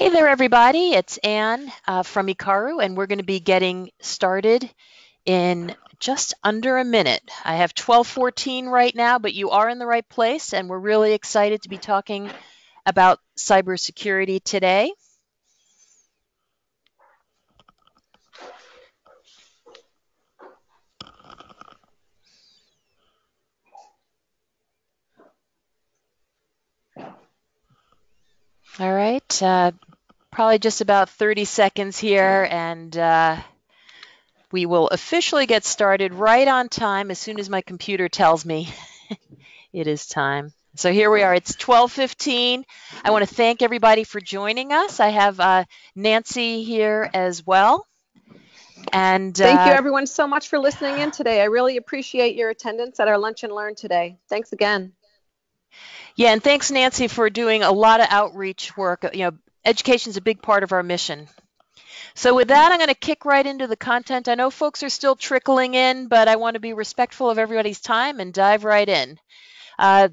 Hey there, everybody. It's Anne uh, from Ekaru, and we're going to be getting started in just under a minute. I have 1214 right now, but you are in the right place, and we're really excited to be talking about cybersecurity today. All right, uh, probably just about 30 seconds here, and uh, we will officially get started right on time as soon as my computer tells me it is time. So here we are. It's 12:15. I want to thank everybody for joining us. I have uh, Nancy here as well. And thank you uh, everyone so much for listening in today. I really appreciate your attendance at our lunch and learn today. Thanks again. Yeah, and thanks, Nancy, for doing a lot of outreach work. You know, education is a big part of our mission. So with that, I'm going to kick right into the content. I know folks are still trickling in, but I want to be respectful of everybody's time and dive right in. Uh,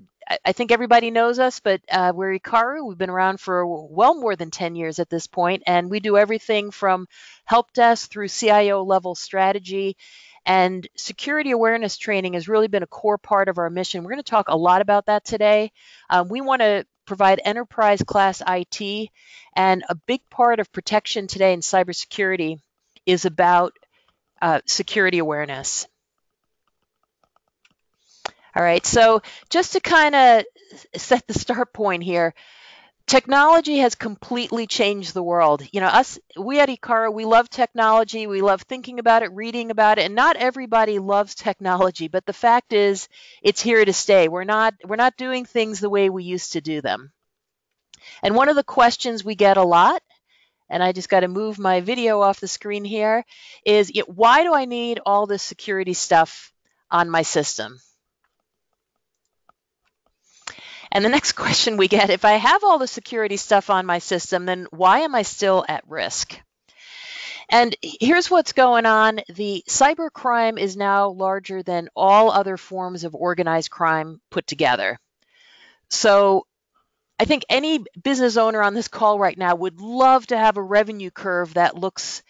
I think everybody knows us, but uh, we're Ekaru. We've been around for well more than 10 years at this point, and we do everything from help desk through CIO level strategy and security awareness training has really been a core part of our mission. We're going to talk a lot about that today. Um, we want to provide enterprise class IT, and a big part of protection today in cybersecurity is about uh, security awareness. All right, so just to kind of set the start point here, technology has completely changed the world. You know, us, we at Ekaru, we love technology. We love thinking about it, reading about it, and not everybody loves technology. But the fact is, it's here to stay. We're not, we're not doing things the way we used to do them. And one of the questions we get a lot, and I just got to move my video off the screen here, is why do I need all this security stuff on my system? And the next question we get if I have all the security stuff on my system, then why am I still at risk? And here's what's going on the cybercrime is now larger than all other forms of organized crime put together. So I think any business owner on this call right now would love to have a revenue curve that looks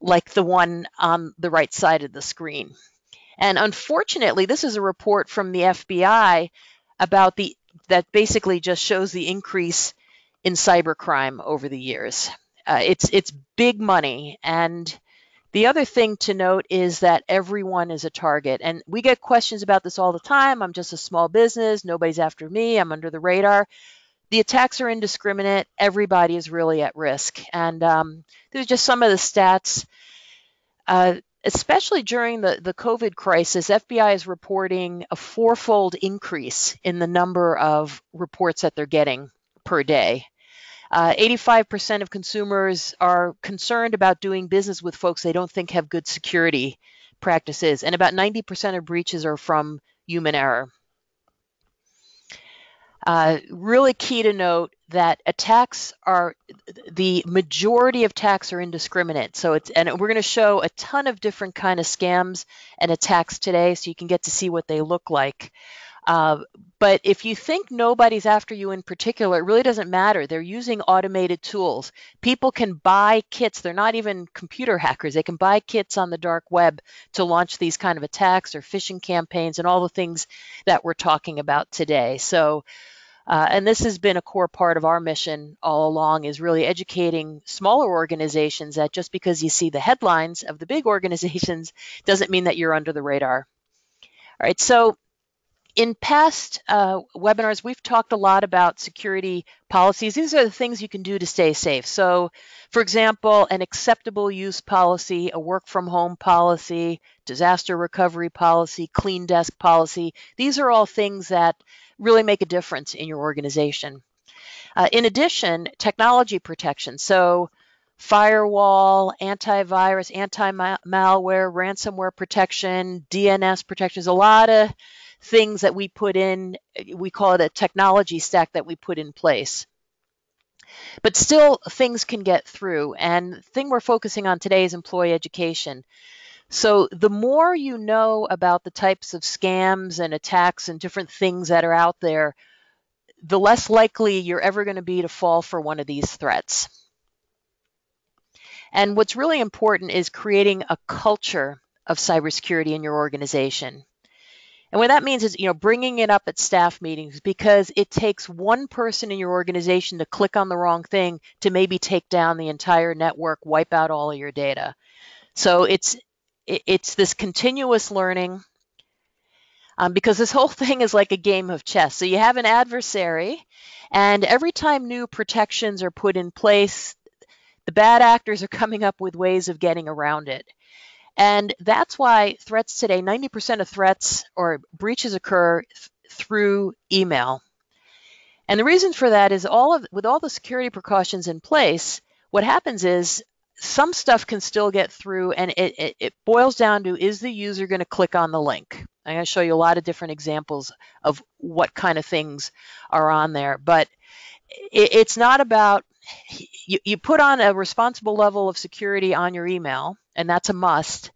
like the one on the right side of the screen. And unfortunately, this is a report from the FBI about the that basically just shows the increase in cybercrime over the years. Uh, it's it's big money, and the other thing to note is that everyone is a target, and we get questions about this all the time. I'm just a small business, nobody's after me, I'm under the radar. The attacks are indiscriminate. Everybody is really at risk, and um, there's just some of the stats. Uh, especially during the, the COVID crisis, FBI is reporting a fourfold increase in the number of reports that they're getting per day. Uh, 85% of consumers are concerned about doing business with folks they don't think have good security practices, and about 90% of breaches are from human error. Uh, really key to note that attacks are the majority of attacks are indiscriminate. So it's and we're going to show a ton of different kind of scams and attacks today, so you can get to see what they look like. Uh, but if you think nobody's after you in particular, it really doesn't matter. They're using automated tools. People can buy kits. They're not even computer hackers. They can buy kits on the dark web to launch these kind of attacks or phishing campaigns and all the things that we're talking about today. So uh, and this has been a core part of our mission all along is really educating smaller organizations that just because you see the headlines of the big organizations doesn't mean that you're under the radar. All right, so in past uh, webinars, we've talked a lot about security policies. These are the things you can do to stay safe. So, for example, an acceptable use policy, a work from home policy, disaster recovery policy, clean desk policy. These are all things that really make a difference in your organization. Uh, in addition, technology protection. So, firewall, antivirus, anti malware, ransomware protection, DNS protection. There's a lot of things that we put in. We call it a technology stack that we put in place. But still, things can get through. And the thing we're focusing on today is employee education. So the more you know about the types of scams and attacks and different things that are out there, the less likely you're ever going to be to fall for one of these threats. And what's really important is creating a culture of cybersecurity in your organization. And what that means is, you know, bringing it up at staff meetings because it takes one person in your organization to click on the wrong thing to maybe take down the entire network, wipe out all of your data. So it's it's this continuous learning um, because this whole thing is like a game of chess. So you have an adversary, and every time new protections are put in place, the bad actors are coming up with ways of getting around it. And that's why threats today, 90% of threats or breaches occur th- through email. And the reason for that is all of with all the security precautions in place, what happens is some stuff can still get through and it, it, it boils down to is the user going to click on the link? I'm going to show you a lot of different examples of what kind of things are on there. But it, it's not about you, you put on a responsible level of security on your email, and that's a must.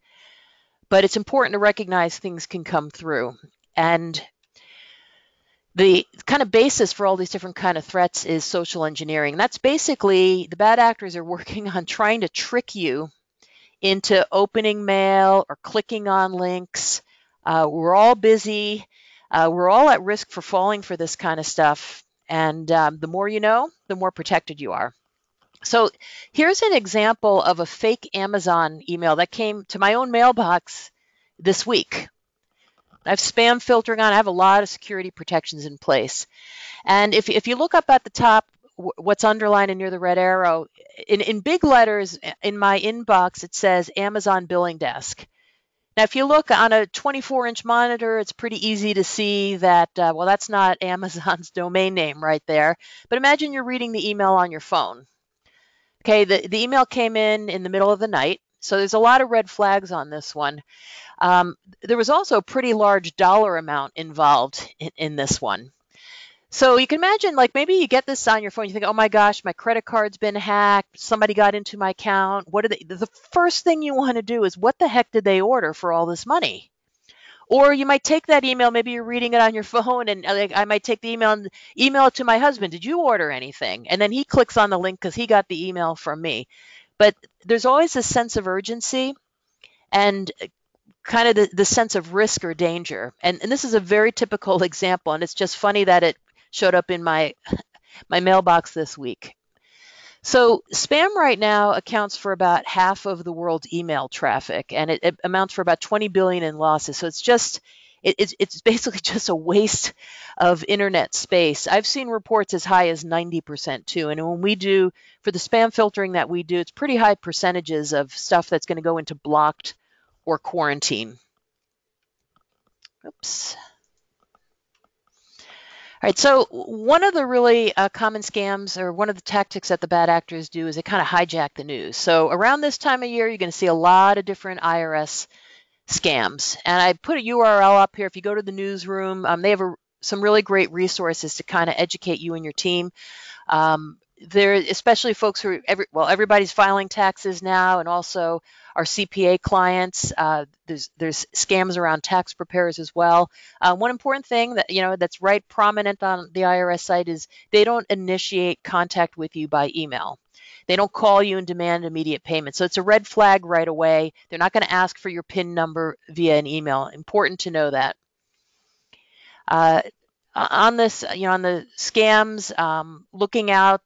But it's important to recognize things can come through. And the kind of basis for all these different kind of threats is social engineering. That's basically the bad actors are working on trying to trick you into opening mail or clicking on links. Uh, we're all busy. Uh, we're all at risk for falling for this kind of stuff. And um, the more you know, the more protected you are. So here's an example of a fake Amazon email that came to my own mailbox this week. I have spam filtering on. I have a lot of security protections in place. And if, if you look up at the top, what's underlined and near the red arrow, in, in big letters in my inbox, it says Amazon Billing Desk. Now, if you look on a 24 inch monitor, it's pretty easy to see that, uh, well, that's not Amazon's domain name right there. But imagine you're reading the email on your phone. Okay, the, the email came in in the middle of the night. So there's a lot of red flags on this one. Um, there was also a pretty large dollar amount involved in, in this one. So you can imagine, like maybe you get this on your phone, you think, oh my gosh, my credit card's been hacked, somebody got into my account. What are they? The first thing you want to do is, what the heck did they order for all this money? Or you might take that email, maybe you're reading it on your phone, and uh, like, I might take the email and email it to my husband. Did you order anything? And then he clicks on the link because he got the email from me. But there's always a sense of urgency and uh, kind of the, the sense of risk or danger. And, and this is a very typical example, and it's just funny that it showed up in my my mailbox this week. So spam right now accounts for about half of the world's email traffic, and it, it amounts for about 20 billion in losses. So it's just it, it's, it's basically just a waste of internet space. I've seen reports as high as 90% too. And when we do for the spam filtering that we do, it's pretty high percentages of stuff that's going to go into blocked or quarantine. Oops. All right, so one of the really uh, common scams or one of the tactics that the bad actors do is they kind of hijack the news. So around this time of year, you're going to see a lot of different IRS scams. And I put a URL up here. If you go to the newsroom, um, they have a, some really great resources to kind of educate you and your team. Um, there, especially folks who are every, well, everybody's filing taxes now, and also our CPA clients. Uh, there's there's scams around tax preparers as well. Uh, one important thing that you know that's right prominent on the IRS site is they don't initiate contact with you by email. They don't call you and demand immediate payment. So it's a red flag right away. They're not going to ask for your PIN number via an email. Important to know that. Uh, on this, you know, on the scams, um, looking out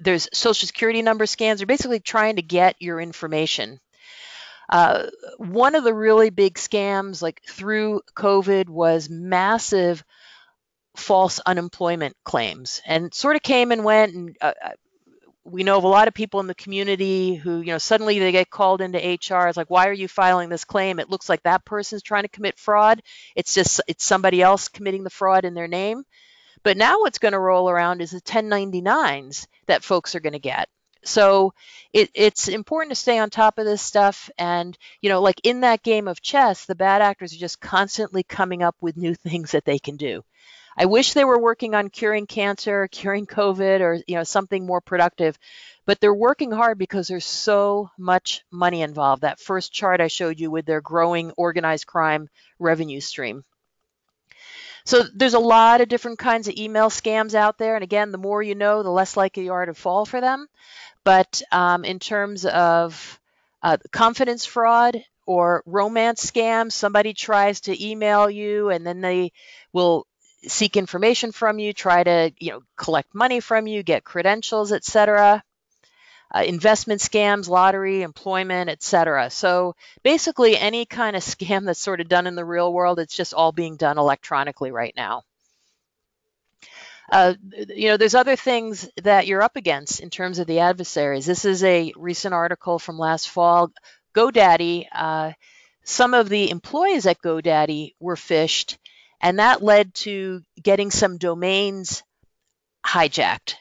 there's social security number scans. They're basically trying to get your information. Uh, one of the really big scams, like through COVID, was massive false unemployment claims, and sort of came and went. And uh, uh we know of a lot of people in the community who, you know, suddenly they get called into HR. It's like, why are you filing this claim? It looks like that person's trying to commit fraud. It's just it's somebody else committing the fraud in their name. But now what's going to roll around is the 1099s that folks are going to get. So it, it's important to stay on top of this stuff. And, you know, like in that game of chess, the bad actors are just constantly coming up with new things that they can do. I wish they were working on curing cancer, curing COVID, or, you know, something more productive. But they're working hard because there's so much money involved. That first chart I showed you with their growing organized crime revenue stream. So there's a lot of different kinds of email scams out there. And again, the more you know, the less likely you are to fall for them. But um, in terms of uh, confidence fraud or romance scams, somebody tries to email you and then they will seek information from you, try to you know collect money from you, get credentials, etc. Uh, investment scams, lottery, employment, etc. So basically, any kind of scam that's sort of done in the real world, it's just all being done electronically right now. Uh, you know, there's other things that you're up against in terms of the adversaries. This is a recent article from last fall. GoDaddy, uh, some of the employees at GoDaddy were phished, and that led to getting some domains hijacked.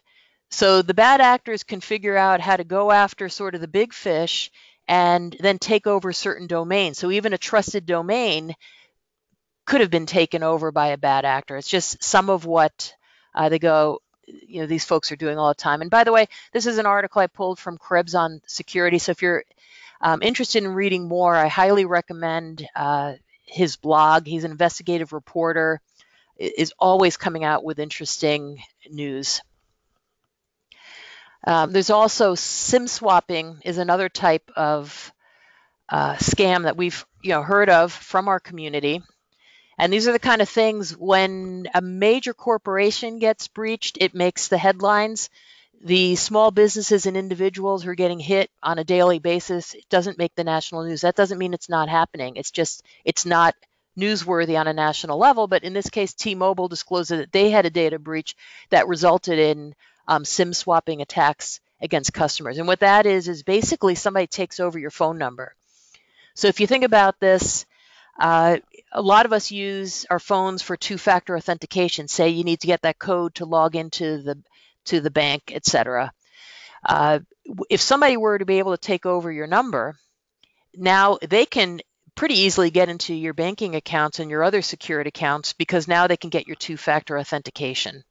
So the bad actors can figure out how to go after sort of the big fish and then take over certain domains. So even a trusted domain could have been taken over by a bad actor. It's just some of what uh, they go, you know, these folks are doing all the time. And by the way, this is an article I pulled from Krebs on security. So if you're um, interested in reading more, I highly recommend uh, his blog. He's an investigative reporter, is always coming out with interesting news. Um, there's also SIM swapping is another type of uh, scam that we've you know heard of from our community. And these are the kind of things when a major corporation gets breached, it makes the headlines. The small businesses and individuals who are getting hit on a daily basis, it doesn't make the national news. That doesn't mean it's not happening. It's just, it's not newsworthy on a national level. But in this case, T Mobile disclosed that they had a data breach that resulted in um, SIM swapping attacks against customers. And what that is, is basically somebody takes over your phone number. So if you think about this, uh, a lot of us use our phones for two-factor authentication. Say you need to get that code to log into the to the bank, etc. Uh, if somebody were to be able to take over your number, now they can pretty easily get into your banking accounts and your other secured accounts because now they can get your two-factor authentication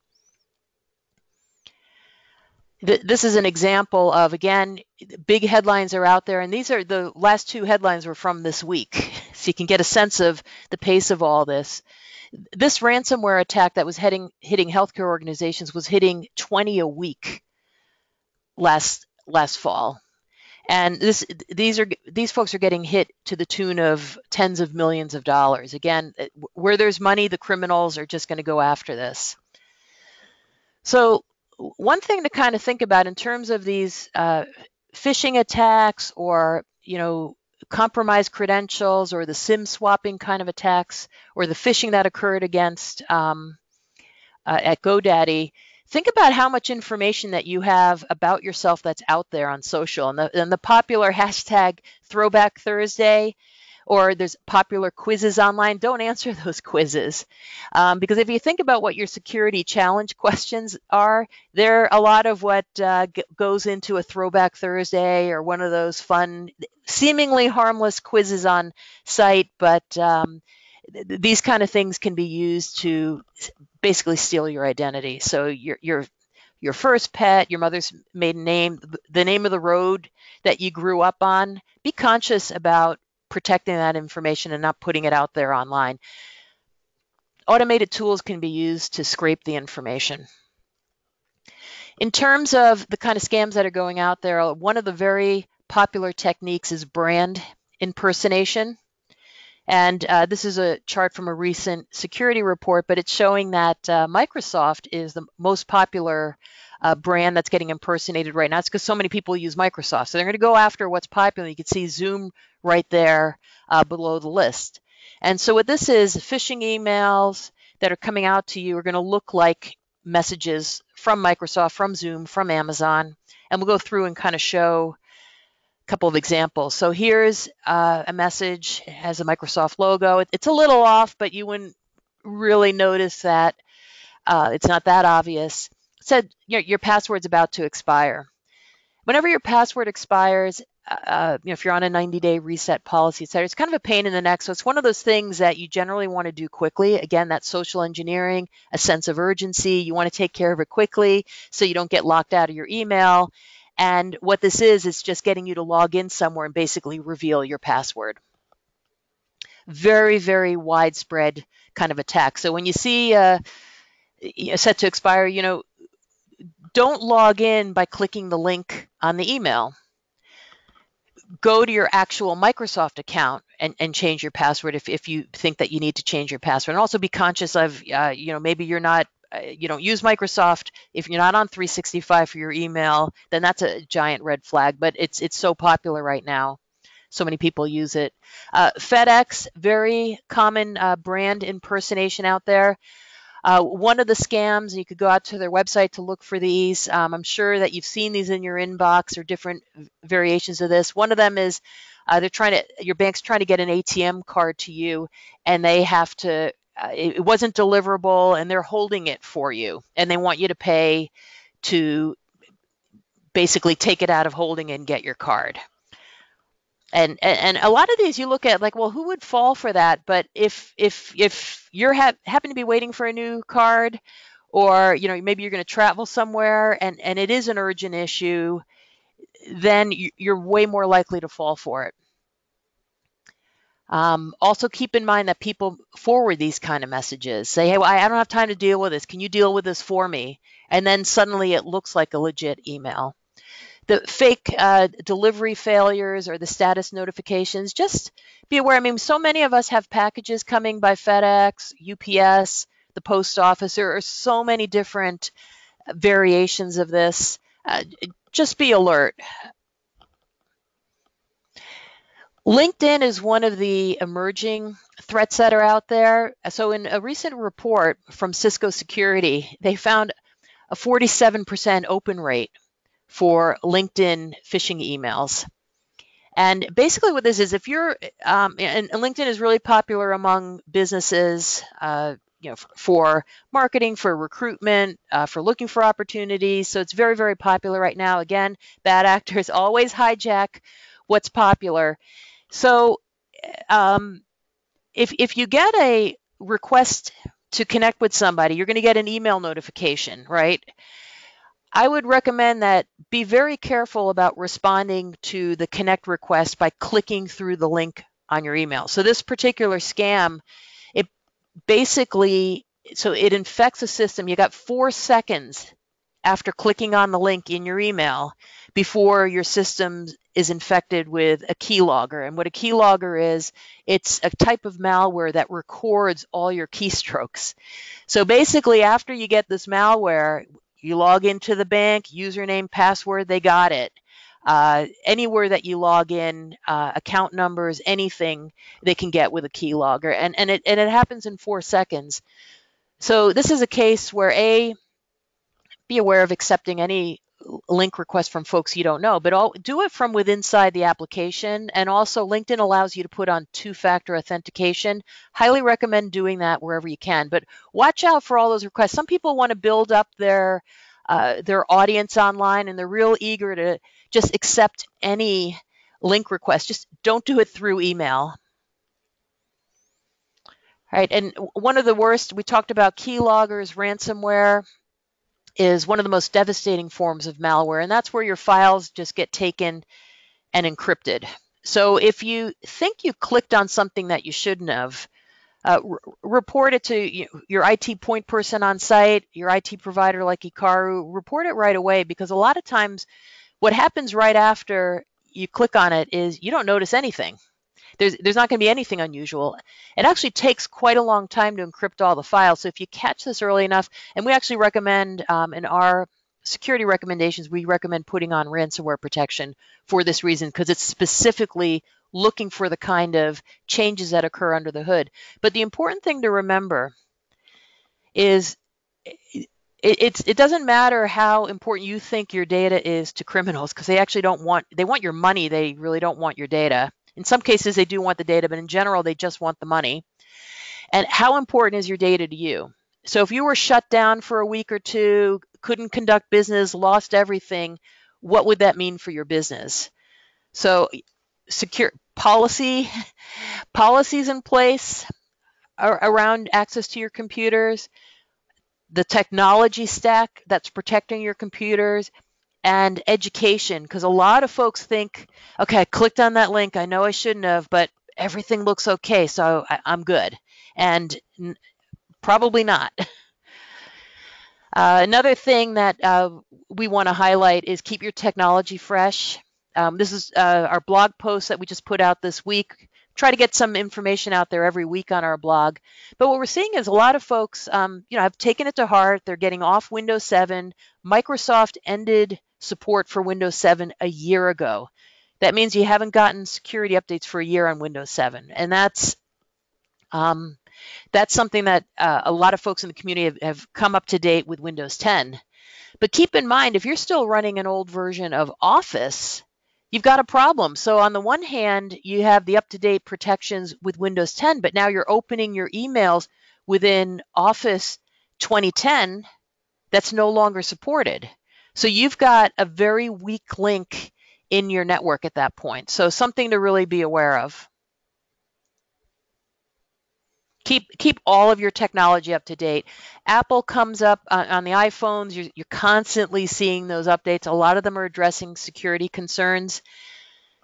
this is an example of again big headlines are out there and these are the last two headlines were from this week. So you can get a sense of the pace of all this. This ransomware attack that was heading, hitting healthcare organizations was hitting 20 a week last last fall. And this these are these folks are getting hit to the tune of tens of millions of dollars. Again uh, where there's money the criminals are just going to go after this. So one thing to kind of think about in terms of these uh, phishing attacks or you know compromised credentials or the sim swapping kind of attacks or the phishing that occurred against um, uh, at GoDaddy, think about how much information that you have about yourself that's out there on social. And the, and the popular hashtag Throwback Thursday or there's popular quizzes online, don't answer those quizzes. Um, because if you think about what your security challenge questions are, they're a lot of what uh, g- goes into a Throwback Thursday or one of those fun, seemingly harmless quizzes on site, but um, th- these kind of things can be used to basically steal your identity. So your your your first pet, your mother's maiden name, the name of the road that you grew up on. Be conscious about protecting that information and not putting it out there online. Automated tools can be used to scrape the information. In terms of the kind of scams that are going out there, one of the very popular techniques is brand impersonation. And uh, this is a chart from a recent security report, but it's showing that uh, Microsoft is the most popular uh, brand that's getting impersonated right now. It's because so many people use Microsoft. So they're going to go after what's popular. You can see Zoom right there uh, below the list. And so what this is, phishing emails that are coming out to you are going to look like messages from Microsoft, from Zoom, from Amazon. And we'll go through and kind of show couple of examples. So here's uh, a message, it has a Microsoft logo. It, it's a little off, but you wouldn't really notice that. Uh, it's not that obvious said your, your password's about to expire. Whenever your password expires, uh, uh you know, if you're on a 90-day reset policy, et cetera, it's kind of a pain in the neck. So it's one of those things that you generally want to do quickly. Again, that social engineering, a sense of urgency. You want to take care of it quickly so you don't get locked out of your email. And what this is, is just getting you to log in somewhere and basically reveal your password. very, very widespread kind of attack. So when you see uh, set to expire, you know, don't log in by clicking the link on the email. Go to your actual Microsoft account and, and change your password if, if you think that you need to change your password. And also be conscious of, uh, you know, maybe you're not you don't use Microsoft, if you're not on 365 for your email, then that's a giant red flag. But it's it's so popular right now, so many people use it. Uh, FedEx, very common uh, brand impersonation out there. Uh, one of the scams, you could go out to their website to look for these. Um, I'm sure that you've seen these in your inbox or different variations of this. One of them is uh, they're trying to, your bank's trying to get an ATM card to you, and they have to, uh, it wasn't deliverable, and they're holding it for you, and they want you to pay to basically take it out of holding and get your card. And, and a lot of these you look at like well who would fall for that? But if if if you're ha- happen to be waiting for a new card or you know maybe you're going to travel somewhere and and it is an urgent issue then you're way more likely to fall for it um, also keep in mind that people forward these kind of messages say hey well, i don't have time to deal with this can you deal with this for me and then suddenly it looks like a legit email the fake uh, delivery failures or the status notifications, just be aware. I mean, so many of us have packages coming by FedEx, UPS, the post office. There are so many different variations of this. Uh, just be alert. LinkedIn is one of the emerging threats that are out there. So, in a recent report from Cisco Security, they found a 47% open rate for LinkedIn phishing emails. And basically, what this is, if you're, um, and, LinkedIn is really popular among businesses, uh, you know, for marketing, for recruitment, uh, for looking for opportunities. So it's very, very popular right now. Again, bad actors always hijack what's popular. So um, if if you get a request to connect with somebody, you're going to get an email notification, right? I would recommend that be very careful about responding to the connect request by clicking through the link on your email. So this particular scam, it basically so it infects the system. You got 4 seconds after clicking on the link in your email before your system is infected with a keylogger. And what a keylogger is, it's a type of malware that records all your keystrokes. So basically, after you get this malware, you log into the bank, username, password, they got it. Uh, anywhere that you log in, uh, account numbers, anything they can get with a keylogger, and and it and it happens in four seconds. So this is a case where a be aware of accepting any link request from folks you don't know, but all, do it from within inside the application. And also, LinkedIn allows you to put on two-factor authentication. Highly recommend doing that wherever you can. But watch out for all those requests. Some people want to build up their uh, their audience online, and they're real eager to just accept any link request. Just don't do it through email. All right, and one of the worst, we talked about keyloggers, ransomware is one of the most devastating forms of malware, and that's where your files just get taken and encrypted. So if you think you clicked on something that you shouldn't have, uh, report it to your IT point person on site, your IT provider like Ekaru. Report it right away because a lot of times what happens right after you click on it is you don't notice anything there's there's not going to be anything unusual. It actually takes quite a long time to encrypt all the files. So if you catch this early enough, and we actually recommend um, in our security recommendations, we recommend putting on ransomware protection for this reason because it's specifically looking for the kind of changes that occur under the hood. But the important thing to remember is it, it's it doesn't matter how important you think your data is to criminals because they actually don't want they want your money they really don't want your data in some cases, they do want the data, but in general, they just want the money. And how important is your data to you? So if you were shut down for a week or two, couldn't conduct business, lost everything, what would that mean for your business? So secure policy policies in place around access to your computers, the technology stack that's protecting your computers, and education because a lot of folks think okay i clicked on that link i know i shouldn't have but everything looks okay, so I, am good. And n- probably not. Uh, another thing that uh, we want to highlight is keep your technology fresh. Um, this is uh, our blog post that we just put out this week. Try to get some information out there every week on our blog. But what we're seeing is a lot of folks, um, you know, have taken it to heart. They're getting off Windows 7. Microsoft ended support for Windows 7 a year ago. That means you haven't gotten security updates for a year on Windows 7, and that's um, that's something that uh, a lot of folks in the community have, have come up to date with Windows 10. But keep in mind, if you're still running an old version of Office, you've got a problem. So on the one hand, you have the up-to-date protections with Windows 10, but now you're opening your emails within Office 2010 that's no longer supported. So you've got a very weak link in your network at that point. So something to really be aware of. Keep keep all of your technology up to date. Apple comes up on, on the iPhones. You're, you're, constantly seeing those updates. A lot of them are addressing security concerns.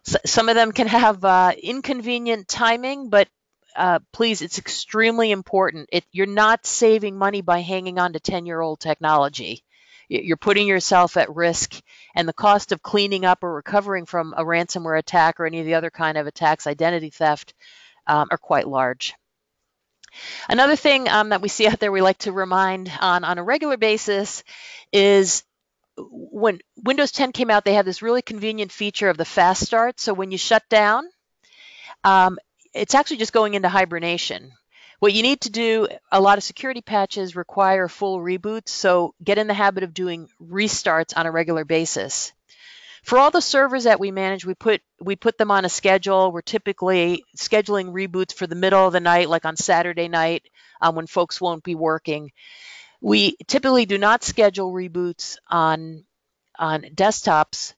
some of them can have uh, inconvenient timing, but uh, please, it's extremely important. It, you're not saving money by hanging on to 10-year-old technology. You're putting yourself at risk, and the cost of cleaning up or recovering from a ransomware attack or any of the other kind of attacks, identity theft, um, are quite large. Another thing um, that we see out there we like to remind on, on a regular basis is when Windows 10 came out, they had this really convenient feature of the fast start. So when you shut down, um, it's actually just going into hibernation. What you need to do, a lot of security patches require full reboots, so get in the habit of doing restarts on a regular basis. For all the servers that we manage, we put we put them on a schedule. We're typically scheduling reboots for the middle of the night, like on Saturday night um, when folks won't be working. We typically do not schedule reboots on on desktops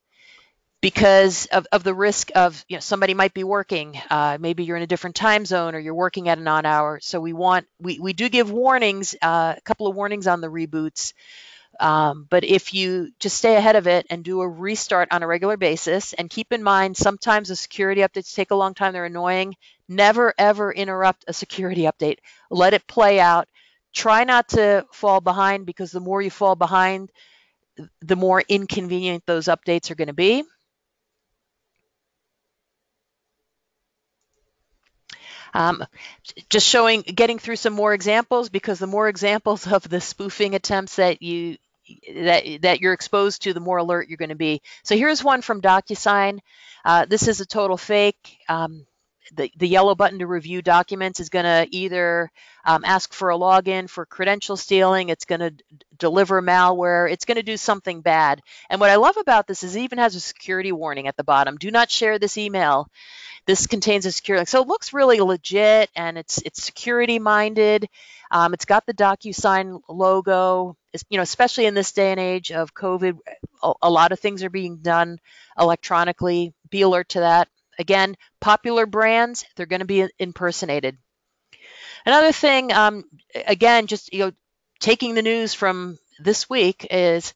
because of, of the risk of you know somebody might be working uh, maybe you're in a different time zone or you're working at an on hour so we want we, we do give warnings uh, a couple of warnings on the reboots um, but if you just stay ahead of it and do a restart on a regular basis, and keep in mind sometimes the security updates take a long time, they're annoying. Never ever interrupt a security update. Let it play out. Try not to fall behind because the more you fall behind, the more inconvenient those updates are going to be. Um, just showing, getting through some more examples because the more examples of the spoofing attempts that you that that you're exposed to, the more alert you're going to be. So here's one from DocuSign. Uh, this is a total fake. Um, the, the yellow button to review documents is going to either um, ask for a login for credential stealing, it's going to deliver malware, it's going to do something bad. And what I love about this is it even has a security warning at the bottom. Do not share this email. This contains a security. So it looks really legit and it's it's security minded. Um, it's got the DocuSign logo. It's, you know, especially in this day and age of COVID, a, a lot of things are being done electronically. Be alert to that. Again, popular brands, they're going to be impersonated. Another thing, um, again, just you know, taking the news from this week is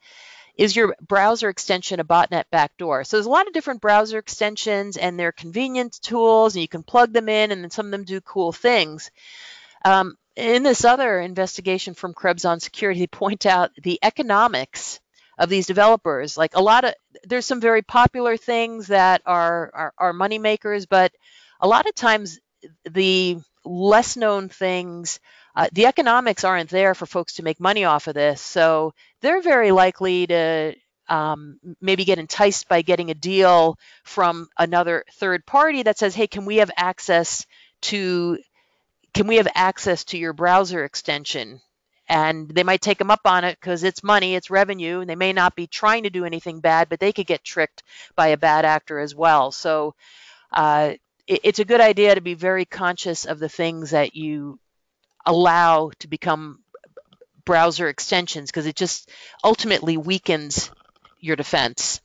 is your browser extension a botnet backdoor? So there's a lot of different browser extensions and they're convenient tools and you can plug them in and then some of them do cool things. Um, in this other investigation from Krebs on security, they point out the economics of these developers. Like a lot of, there's some very popular things that are, are, are money makers, but a lot of times the less known things, uh, the economics aren't there for folks to make money off of this. So they're very likely to um, maybe get enticed by getting a deal from another third party that says, hey, can we have access to can we have access to your browser extension and they might take them up on it because it's money, it's revenue, and they may not be trying to do anything bad, but they could get tricked by a bad actor as well. So uh, it, it's a good idea to be very conscious of the things that you allow to become browser extensions because it just ultimately weakens your defense.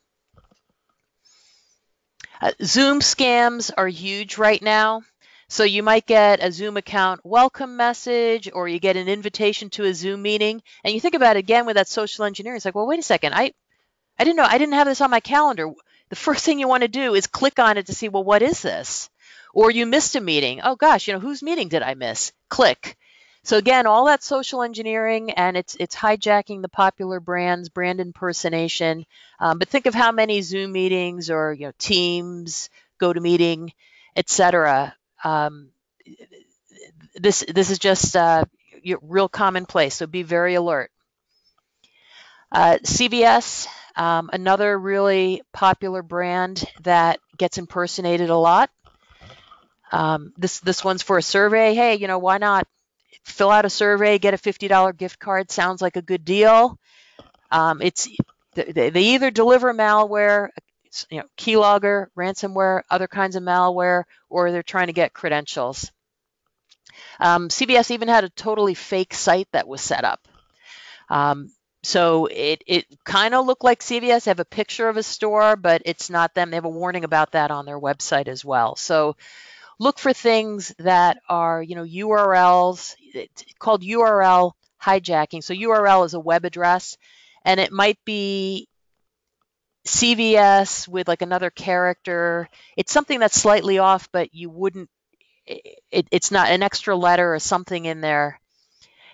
Uh, Zoom scams are huge right now. So you might get a Zoom account welcome message or you get an invitation to a Zoom meeting. And you think about it again with that social engineering. It's like, well, wait a second. I, I didn't know. I didn't have this on my calendar. The first thing you want to do is click on it to see, well, what is this? or you missed a meeting. Oh gosh, you know, whose meeting did I miss? Click. So again, all that social engineering and it's it's hijacking the popular brands, brand impersonation. Um, but think of how many Zoom meetings or you know Teams, GoToMeeting, etc. Um, this this is just uh, real commonplace. So be very alert. Uh, CVS, um, another really popular brand that gets impersonated a lot. Um, this this one's for a survey. Hey, you know why not fill out a survey, get a $50 gift card. Sounds like a good deal. Um, it's they either deliver malware, you know, keylogger, ransomware, other kinds of malware, or they're trying to get credentials. Um, CVS even had a totally fake site that was set up. Um, so it, it kind of looked like CVS. They have a picture of a store, but it's not them. They have a warning about that on their website as well. So look for things that are, you know, URLs called URL hijacking. So URL is a web address, and it might be CVS with like another character. It's something that's slightly off, but you wouldn't. It, it's not an extra letter or something in there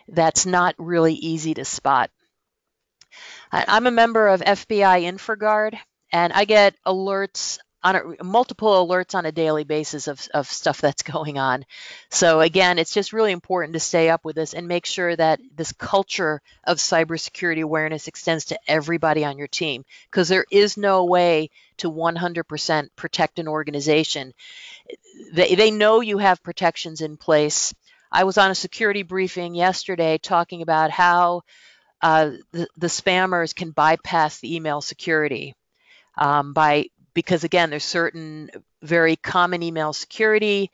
that's not really easy to spot. I'm a member of FBI InfraGard, and I get alerts on a, multiple alerts on a daily basis of, of stuff that's going on. So again, it's just really important to stay up with this and make sure that this culture of cybersecurity awareness extends to everybody on your team because there is no way to 100% protect an organization. They, they know you have protections in place. I was on a security briefing yesterday talking about how uh, the, the spammers can bypass the email security um, by because again, there's certain very common email security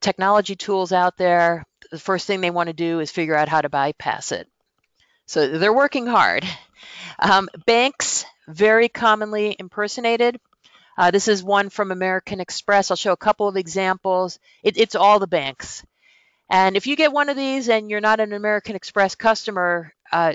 technology tools out there. The first thing they want to do is figure out how to bypass it. So they're working hard. Um, banks, very commonly impersonated. Uh, this is one from American Express. I'll show a couple of examples. It, it's all the banks. And if you get one of these and you're not an American Express customer, uh,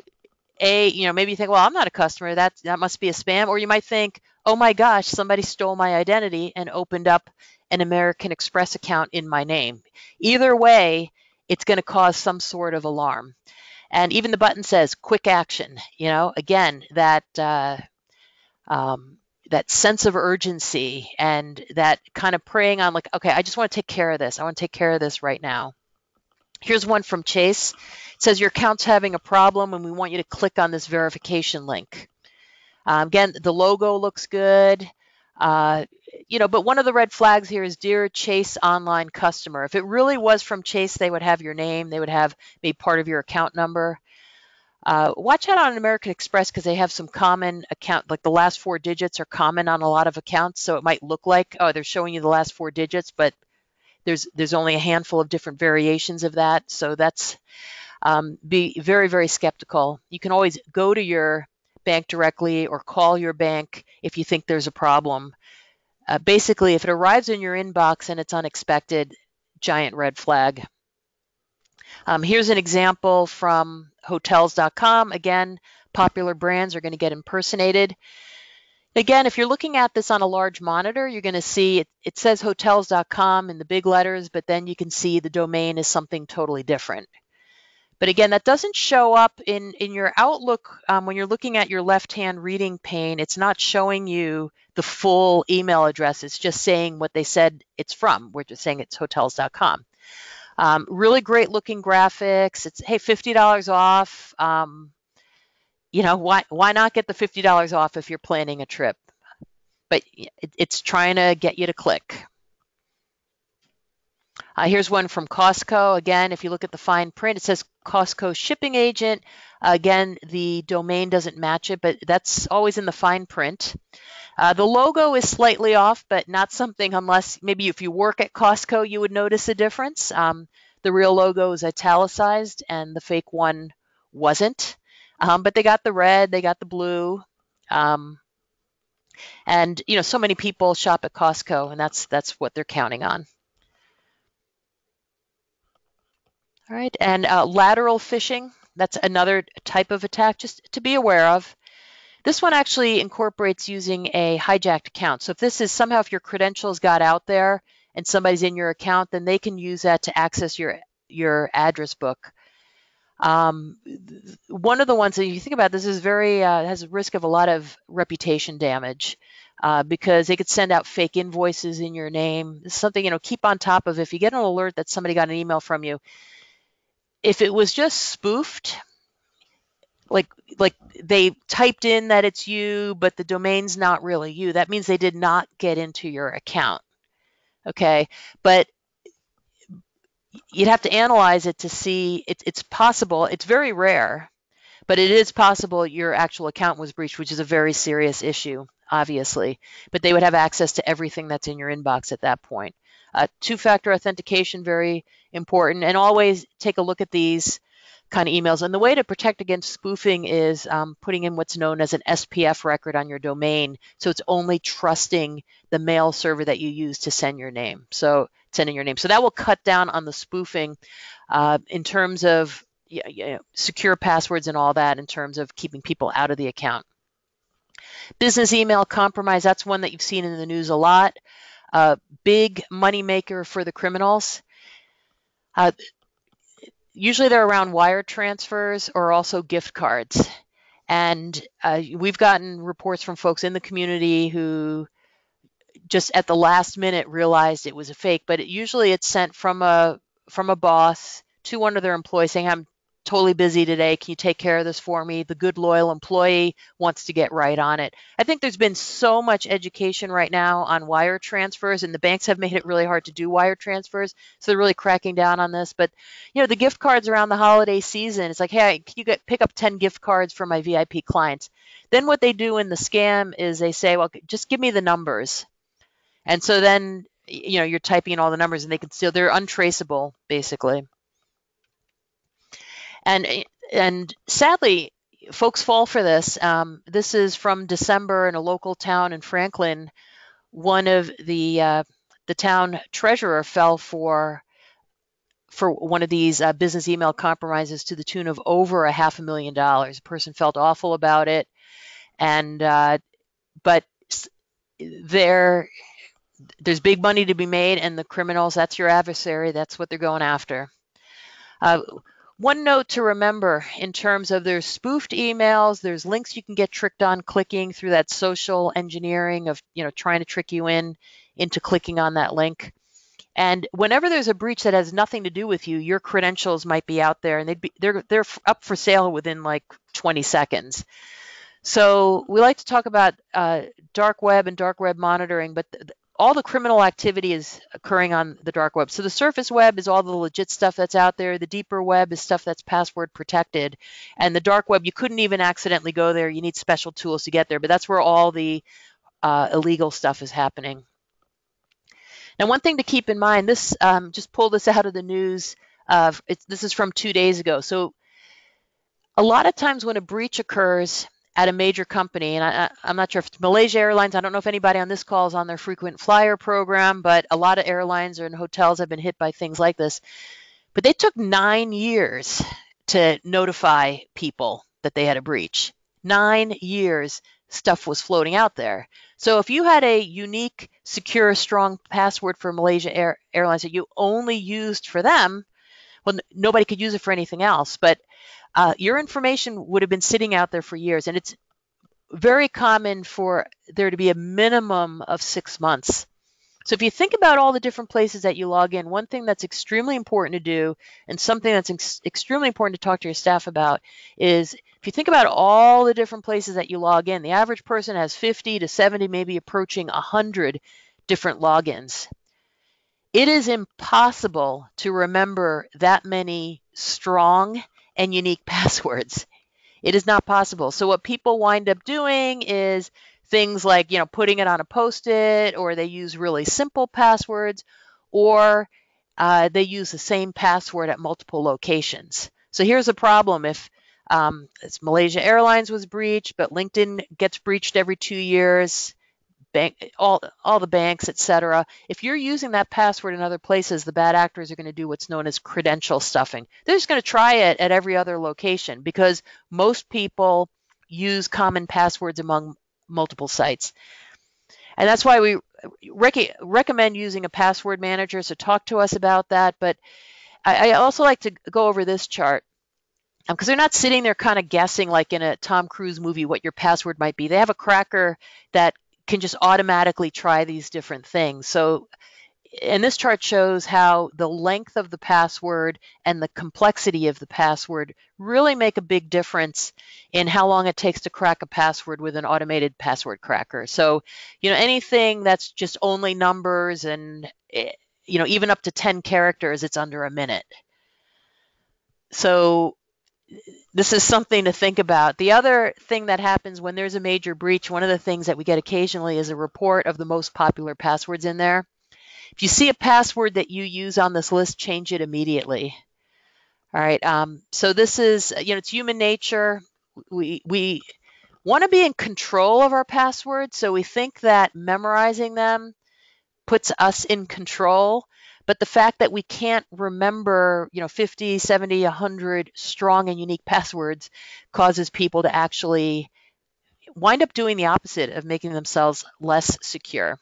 a you know maybe you think, well, I'm not a customer. That that must be a spam. Or you might think, oh my gosh, somebody stole my identity and opened up an American Express account in my name. Either way, it's going to cause some sort of alarm. And even the button says quick action. You know, again, that uh, um, that sense of urgency and that kind of preying on like, okay, I just want to take care of this. I want to take care of this right now. Here's one from Chase. It says your account's having a problem and we want you to click on this verification link. Um, again, the logo looks good. Uh, you know, but one of the red flags here is Dear Chase Online Customer. If it really was from Chase, they would have your name, they would have maybe part of your account number. Uh, watch out on American Express because they have some common account, like the last four digits are common on a lot of accounts. So it might look like, oh, they're showing you the last four digits, but there's there's only a handful of different variations of that. So that's um, be very very skeptical. You can always go to your bank directly or call your bank if you think there's a problem. Uh, basically, if it arrives in your inbox and it's unexpected, giant red flag. Um, here's an example from hotels.com. Again, popular brands are going to get impersonated. Again, if you're looking at this on a large monitor, you're going to see it, it says hotels.com in the big letters, but then you can see the domain is something totally different. But again, that doesn't show up in, in your Outlook um, when you're looking at your left-hand reading pane. It's not showing you the full email address. It's just saying what they said it's from. We're just saying it's hotels.com. Um, really great looking graphics. It's, hey, $50 off. Um, you know, why, why not get the $50 off if you're planning a trip? But it, it's trying to get you to click. Uh, here's one from Costco. Again, if you look at the fine print, it says Costco shipping agent. Uh, again, the domain doesn't match it, but that's always in the fine print. Uh, the logo is slightly off, but not something unless maybe if you work at Costco, you would notice a difference. Um, the real logo is italicized and the fake one wasn't. Um, but they got the red, they got the blue. Um, and you know, so many people shop at Costco, and that's that's what they're counting on. All right, and uh, lateral phishing, that's another type of attack just to be aware of. This one actually incorporates using a hijacked account. So if this is somehow if your credentials got out there and somebody's in your account, then they can use that to access your your address book. Um, one of the ones that you think about this is very uh, has a risk of a lot of reputation damage uh, because they could send out fake invoices in your name. Is something you know keep on top of. If you get an alert that somebody got an email from you, if it was just spoofed, like like they typed in that it's you, but the domain's not really you, that means they did not get into your account. Okay, but you'd have to analyze it to see it, it's possible. It's very rare, but it is possible your actual account was breached, which is a very serious issue, obviously. But they would have access to everything that's in your inbox at that point. Uh, two-factor authentication, very important, and always take a look at these kind of emails. And the way to protect against spoofing is um, putting in what's known as an SPF record on your domain. So it's only trusting the mail server that you use to send your name. So sending your name. So that will cut down on the spoofing uh, in terms of you know, secure passwords and all that in terms of keeping people out of the account. Business email compromise, that's one that you've seen in the news a lot. Uh, big money maker for the criminals. Uh, usually they're around wire transfers or also gift cards. And uh, we've gotten reports from folks in the community who just at the last minute realized it was a fake. But it, usually it's sent from a from a boss to one of their employees saying, "I'm totally busy today. Can you take care of this for me? The good, loyal employee wants to get right on it. I think there's been so much education right now on wire transfers, and the banks have made it really hard to do wire transfers. So they're really cracking down on this. But, you know, the gift cards around the holiday season, it's like, hey, can you get, pick up 10 gift cards for my VIP clients? Then what they do in the scam is they say, well, just give me the numbers. And so then, you know, you're typing in all the numbers and they can still, they're untraceable, basically. And and sadly, folks fall for this. Um, this is from December in a local town in Franklin. One of the uh, the town treasurer fell for for one of these uh, business email compromises to the tune of over a half a million dollars. The person felt awful about it, and uh, but there there's big money to be made, and the criminals that's your adversary. That's what they're going after. One note to remember in terms of there's spoofed emails, there's links you can get tricked on clicking through that social engineering of, you know, trying to trick you in into clicking on that link. And whenever there's a breach that has nothing to do with you, your credentials might be out there and they'd be they're they're up for sale within like 20 seconds. So we like to talk about uh, dark web and dark web monitoring, but all the criminal activity is occurring on the dark web. So the surface web is all the legit stuff that's out there. The deeper web is stuff that's password protected. And the dark web, you couldn't even accidentally go there. You need special tools to get there, but that's where all the uh, illegal stuff is happening. Now, one thing to keep in mind, this um, just pulled this out of the news. This is from two days ago. So a lot of times when a breach occurs, at a major company, and I, am not sure if it's Malaysia Airlines. I don't know if anybody on this call is on their frequent flyer program, but a lot of airlines and hotels have been hit by things like this. But they took nine years to notify people that they had a breach. Nine years stuff was floating out there. So if you had a unique, secure, strong password for Malaysia Air, Airlines that you only used for them, well, nobody could use it for anything else. But uh, your information would have been sitting out there for years. And it's very common for there to be a minimum of six months. So if you think about all the different places that you log in, one thing that's extremely important to do and something that's ex- extremely important to talk to your staff about is if you think about all the different places that you log in, the average person has 50 to 70, maybe approaching 100 different logins. It is impossible to remember that many strong and unique passwords. It is not possible. So what people wind up doing is things like, you know, putting it on a post-it or they use really simple passwords or uh, they use the same password at multiple locations. So here's a problem if um, Malaysia Airlines was breached, but LinkedIn gets breached every two years bank, all all the banks, etc. If you're using that password in other places, the bad actors are going to do what's known as credential stuffing. They're just going to try it at every other location because most people use common passwords among multiple sites. And that's why we rec- recommend using a password manager, so talk to us about that. But I, I also like to go over this chart because um, they're not sitting there kind of guessing like in a Tom Cruise movie what your password might be. They have a cracker that can just automatically try these different things. So and this chart shows how the length of the password and the complexity of the password really make a big difference in how long it takes to crack a password with an automated password cracker. So, you know, anything that's just only numbers and, eh, you know, even up to 10 characters, it's under a minute. So, this is something to think about. The other thing that happens when there's a major breach, one of the things that we get occasionally is a report of the most popular passwords in there. If you see a password that you use on this list, change it immediately. All right. Um, so this is, you know, it's human nature. We we want to be in control of our passwords, so we think that memorizing them puts us in control. But the fact that we can't remember, you know, 50, 70, 100 strong and unique passwords causes people to actually wind up doing the opposite of making themselves less secure.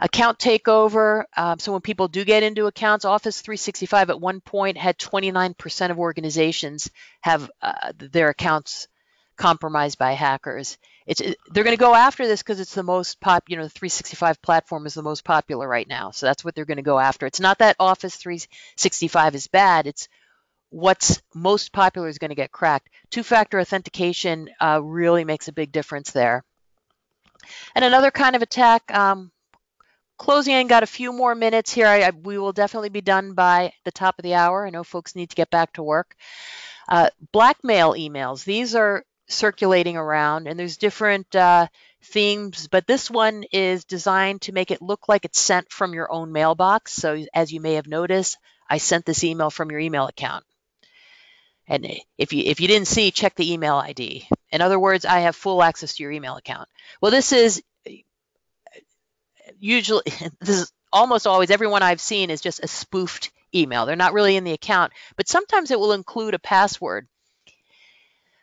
Account takeover. Um, so when people do get into accounts, Office 365 at one point had 29% of organizations have uh, their accounts compromised by hackers. It's they're going to go after this because it's the most pop. You know, the 365 platform is the most popular right now, so that's what they're going to go after. It's not that Office 365 is bad. It's what's most popular is going to get cracked. Two-factor authentication uh, really makes a big difference there. And another kind of attack, um, closing in, got a few more minutes here. I, I, we will definitely be done by the top of the hour. I know folks need to get back to work. Uh, blackmail emails, these are circulating around, and there's different uh, themes, but this one is designed to make it look like it's sent from your own mailbox. So, as you may have noticed, I sent this email from your email account. And if you if you didn't see, check the email ID. In other words, I have full access to your email account. Well, this is usually this is almost always everyone I've seen is just a spoofed email. They're not really in the account, but sometimes it will include a password.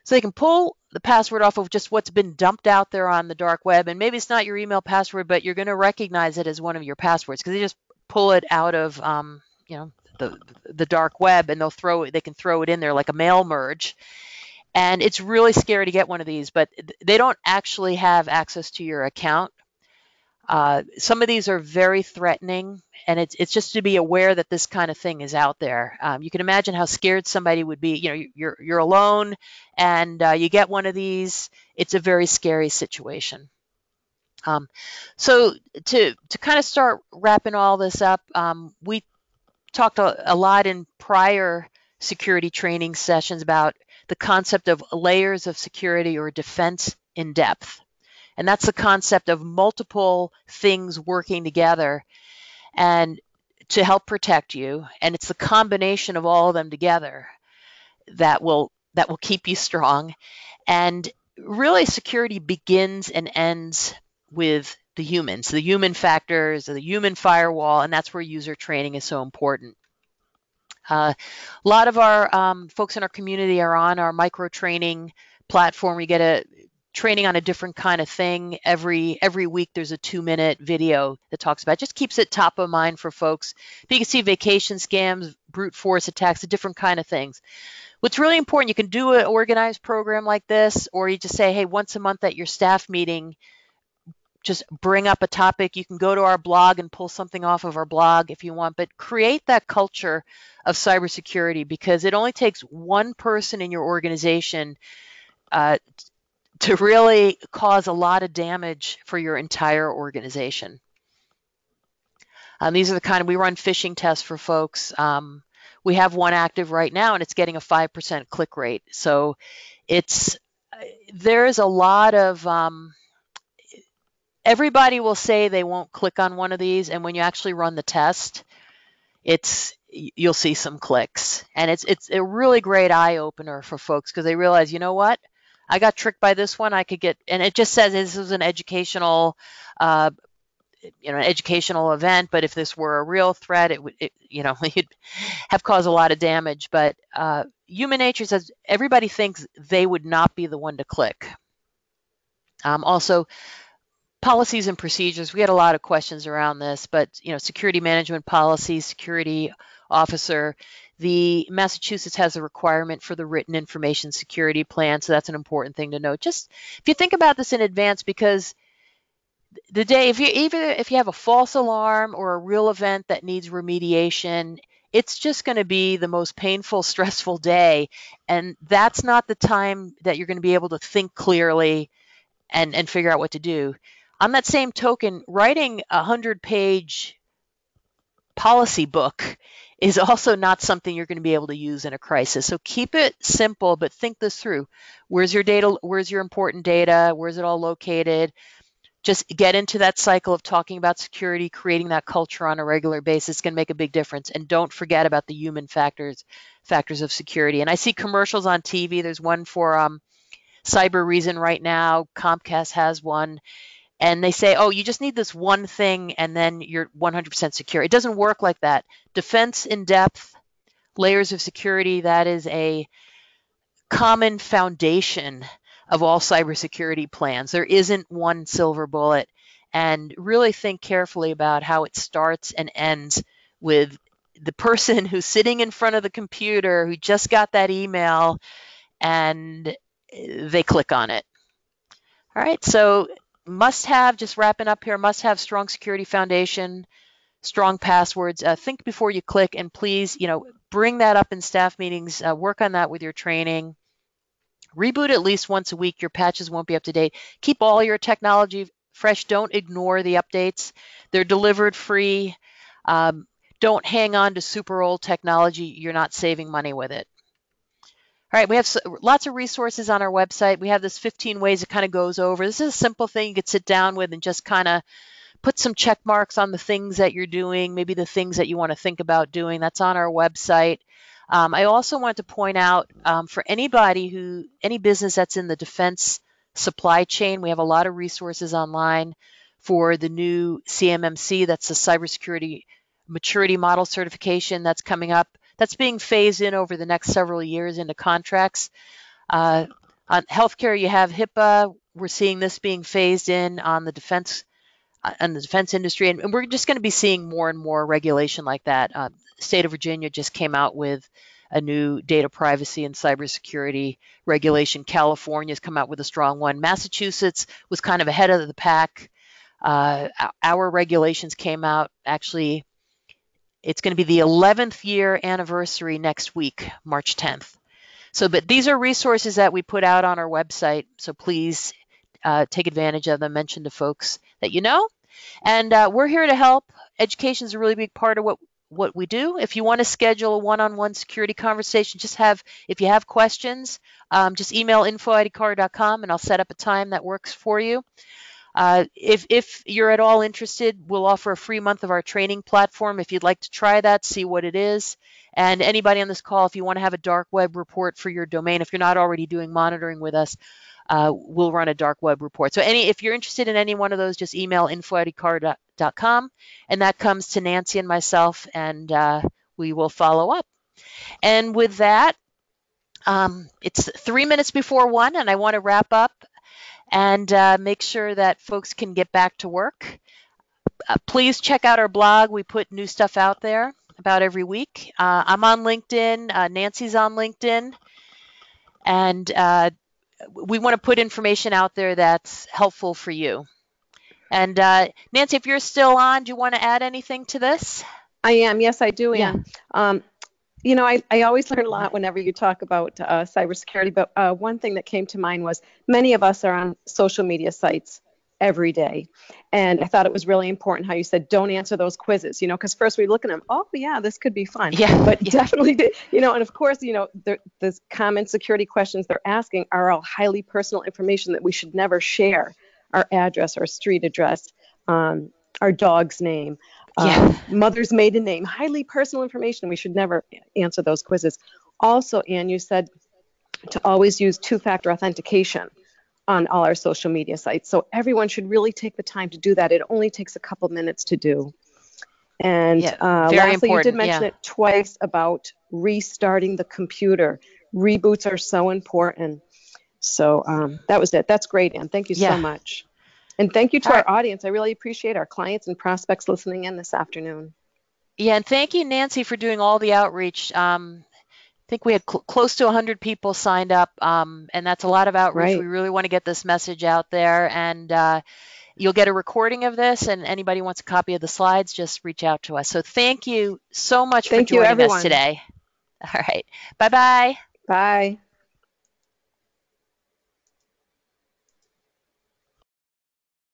So they can pull the password off of just what's been dumped out there on the dark web. And maybe it's not your email password, but you're going to recognize it as one of your passwords because they just pull it out of, um, you know, the, the dark web and they'll throw it, they can throw it in there like a mail merge. And it's really scary to get one of these, but they don't actually have access to your account uh, some of these are very threatening, and it's it's just to be aware that this kind of thing is out there. Um, you can imagine how scared somebody would be. You know, you're you're alone, and uh, you get one of these. It's a very scary situation. Um, so to to kind of start wrapping all this up, um, we talked a, a lot in prior security training sessions about the concept of layers of security or defense in depth. And that's the concept of multiple things working together and to help protect you. And it's the combination of all of them together that will that will keep you strong. And really security begins and ends with the humans, the human factors, the human firewall, and that's where user training is so important. Uh, a lot of our um, folks in our community are on our micro training platform. We get a training on a different kind of thing every every week there's a two minute video that talks about it. just keeps it top of mind for folks. But you can see vacation scams brute force attacks the different kind of things. What's really important you can do an organized program like this or you just say hey once a month at your staff meeting just bring up a topic. You can go to our blog and pull something off of our blog if you want but create that culture of cybersecurity because it only takes one person in your organization uh, to really cause a lot of damage for your entire organization. Um, these are the kind of, we run phishing tests for folks. Um, we have one active right now and it's getting a 5% click rate. So it's, there is a lot of, um, everybody will say they won't click on one of these. And when you actually run the test, it's, you'll see some clicks. And it's, it's a really great eye opener for folks because they realize, you know what? I got tricked by this one. I could get, and it just says this is an educational, uh, you know, an educational event. But if this were a real threat, it would, it, you know, it'd have caused a lot of damage. But uh, human nature says everybody thinks they would not be the one to click. Um, also, policies and procedures. We had a lot of questions around this, but you know, security management policy, security officer. The Massachusetts has a requirement for the written information security plan, so that's an important thing to note. Just if you think about this in advance, because the day if you even if you have a false alarm or a real event that needs remediation it's just going to be the most painful stressful day and that's not the time that you're going to be able to think clearly and and figure out what to do on that same token writing a hundred page policy book is also not something you're going to be able to use in a crisis so keep it simple but think this through where's your data where's your important data where's it all located just get into that cycle of talking about security, creating that culture on a regular basis can make a big difference. And don't forget about the human factors factors of security. And I see commercials on TV. There's one for um, Cybereason right now. Comcast has one. And they say, oh, you just need this one thing and then you're 100% secure. It doesn't work like that. Defense in depth, layers of security, that is a common foundation of all cybersecurity plans. There isn't one silver bullet. And really think carefully about how it starts and ends with the person who's sitting in front of the computer who just got that email and they click on it. All right, so must have, just wrapping up here, must have strong security foundation, strong passwords. Uh, think before you click and please, you know, bring that up in staff meetings, uh, work on that with your training. Reboot at least once a week. Your patches won't be up to date. Keep all your technology fresh. Don't ignore the updates. They're delivered free. Um, don't hang on to super old technology. You're not saving money with it. All right, we have lots of resources on our website. We have this 15 ways it kind of goes over. This is a simple thing you could sit down with and just kind of put some check marks on the things that you're doing, maybe the things that you want to think about doing. That's on our website. Um, I also want to point out um, for anybody who, any business that's in the defense supply chain, we have a lot of resources online for the new CMMC, that's the Cybersecurity Maturity Model Certification that's coming up. That's being phased in over the next several years into contracts. Uh, on healthcare, you have HIPAA. We're seeing this being phased in on the defense uh, on the defense industry, and, and we're just going to be seeing more and more regulation like that. Uh, state of Virginia just came out with a new data privacy and cybersecurity regulation. California's come out with a strong one. Massachusetts was kind of ahead of the pack. Uh, our regulations came out actually. It's going to be the 11th year anniversary next week, March 10th. So, but these are resources that we put out on our website. So please uh, take advantage of them. Mention to folks that you know, and uh, we're here to help. Education is a really big part of what what we do. If you want to schedule a one-on-one security conversation, just have, if you have questions, um, just email info@ekaru.com and I'll set up a time that works for you. Uh, if, if you're at all interested, we'll offer a free month of our training platform. If you'd like to try that, see what it is. And anybody on this call, if you want to have a dark web report for your domain, if you're not already doing monitoring with us, uh, we'll run a dark web report. So any, if you're interested in any one of those, just email info and that comes to Nancy and myself, and uh, we will follow up. And with that, um, it's three minutes before one, and I want to wrap up and uh, make sure that folks can get back to work. Uh, please check out our blog. We put new stuff out there about every week. Uh, I'm on LinkedIn. Uh, Nancy's on LinkedIn. And uh, we want to put information out there that's helpful for you. And uh, Nancy, if you're still on, do you want to add anything to this? I am. Yes, I do. Yeah. Um, you know, I, I always learn a lot whenever you talk about uh, cybersecurity, but uh, one thing that came to mind was many of us are on social media sites every day. And I thought it was really important how you said, don't answer those quizzes, you know, because first we look at them, oh, yeah, this could be fun. Yeah. But yeah. definitely, you know, and of course, you know, the, the common security questions they're asking are all highly personal information that we should never share our address, our street address, um, our dog's name. Yeah. Um, mother's maiden name, highly personal information. We should never answer those quizzes. Also, Anne, you said to always use two factor authentication on all our social media sites. So everyone should really take the time to do that. It only takes a couple minutes to do. And yeah, uh, lastly, important. you did mention yeah. it twice about restarting the computer. Reboots are so important. So um, that was it. That's great, Anne. Thank you Yeah. so much. And thank you to our audience. I really appreciate our clients and prospects listening in this afternoon. Yeah, and thank you, Nancy, for doing all the outreach. Um, I think we had cl- close to 100 people signed up, um, and that's a lot of outreach. Right. We really want to get this message out there, and uh, you'll get a recording of this. And anybody wants a copy of the slides, just reach out to us. So thank you so much thank for joining you, us today. All right, bye-bye. Bye.